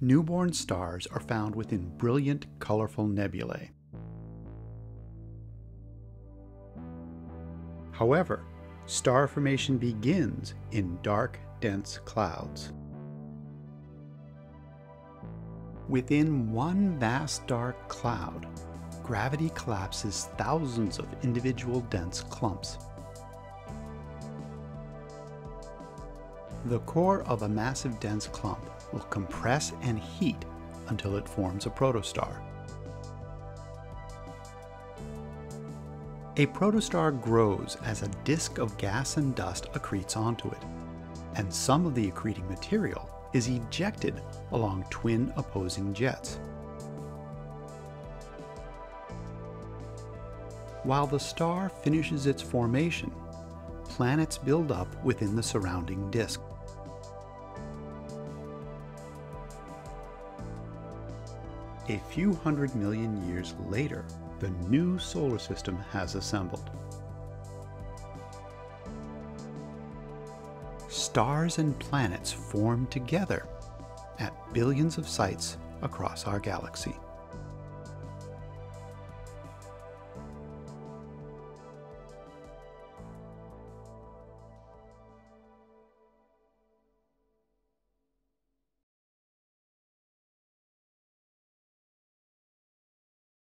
Newborn stars are found within brilliant, colorful nebulae. However, star formation begins in dark, dense clouds. Within one vast dark cloud, gravity collapses thousands of individual dense clumps. The core of a massive dense clump will compress and heat until it forms a protostar. A protostar grows as a disk of gas and dust accretes onto it, and some of the accreting material is ejected along twin opposing jets. While the star finishes its formation, planets build up within the surrounding disk. A few hundred million years later, the new solar system has assembled. Stars and planets form together at billions of sites across our galaxy.